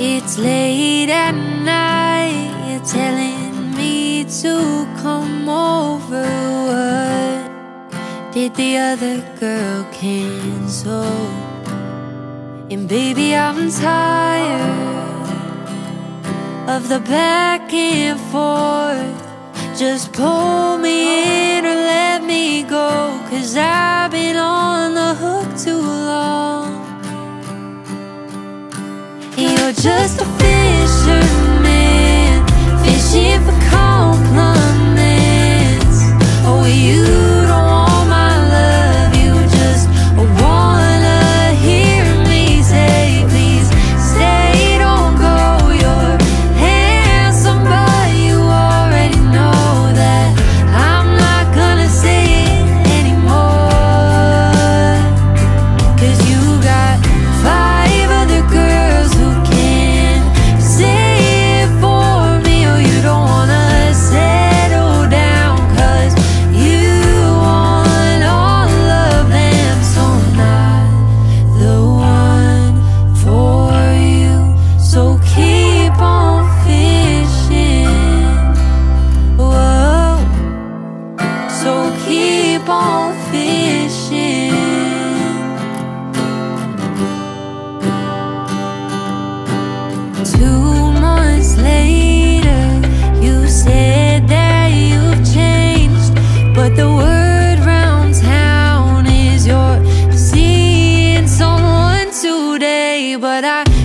It's late at night, you're telling me to come over. What did the other girl cancel? And baby, I'm tired of the back and forth. Just pull me in or let me go, cause I just a fisherman fishing for But the word round town is you're seeing someone today. But I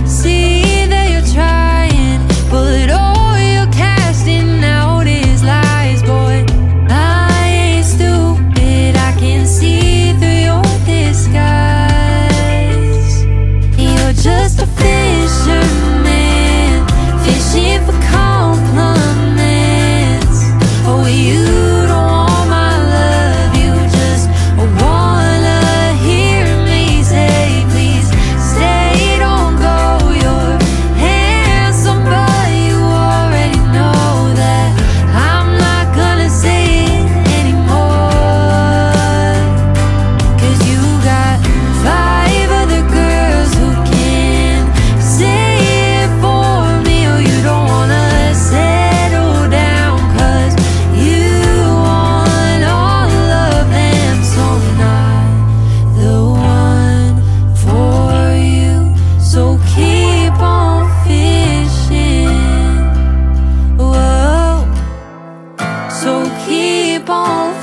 So keep on